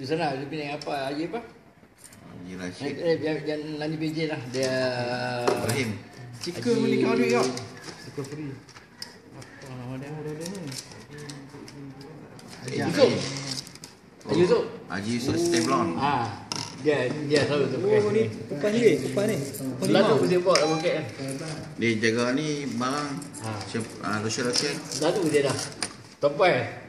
Di sana dia pilih apa? Haji apa? Haji Rashid. Eh, eh yang dia Nani BJ lah. Dia Ibrahim. Cikgu Haji... nama dia. ada dia ni? Haji Yusuf. Haji Yusuf. Haji Yusuf Steblon. Ah. Dia dia tahu tu. pakai. Oh ni kupas ni, kupas ni. Kalau tu dia buat poket kan. Dia jaga ni barang. Ha. Siap ah Rusia ah, Rashid. Dah dia dah. Tempai.